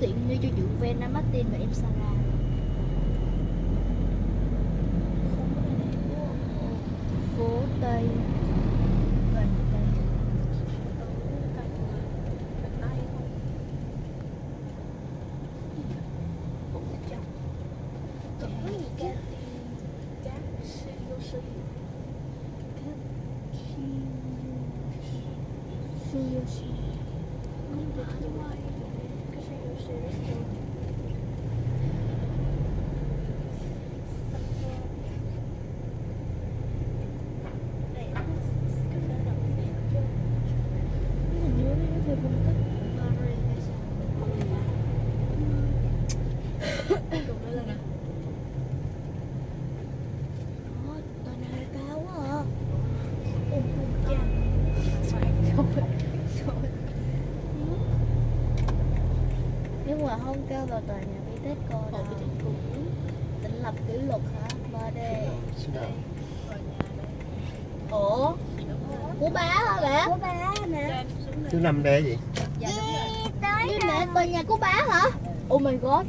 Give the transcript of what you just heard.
tiện như cho dưỡng ven Nam Martin và em Sarah. Phố Tây. Gần đây. Suyoshi hình như Nhưng mà không cao vào tòa nhà Vitesco đâu Tỉnh lập kỷ lục hả? 3D Ủa? Của bá hả bả? Của bá nè Thứ năm đê gì? Dạ, Như nè, tòa nhà của bá hả? Oh my god